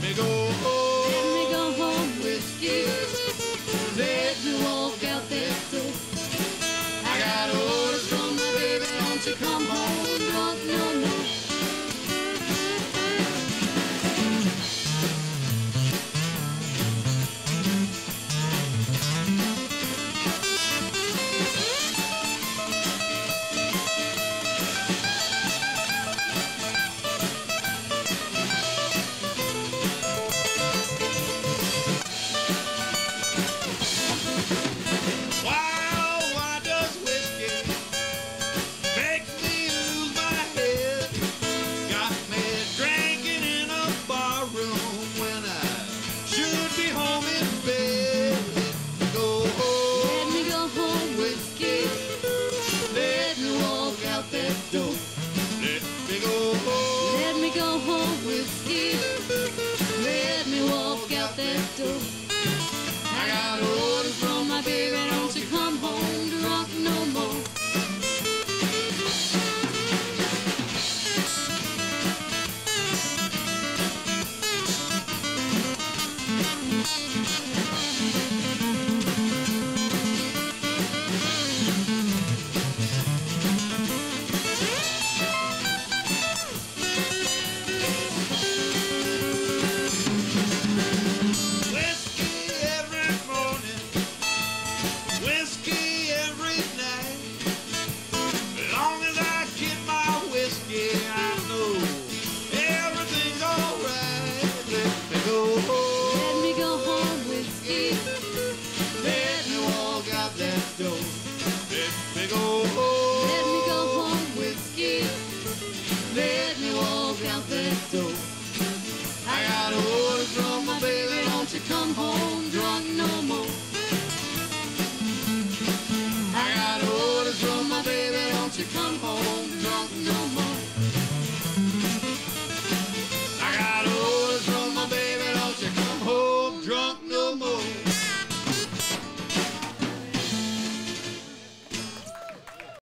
big old door. Let me go home. Let me go home with you.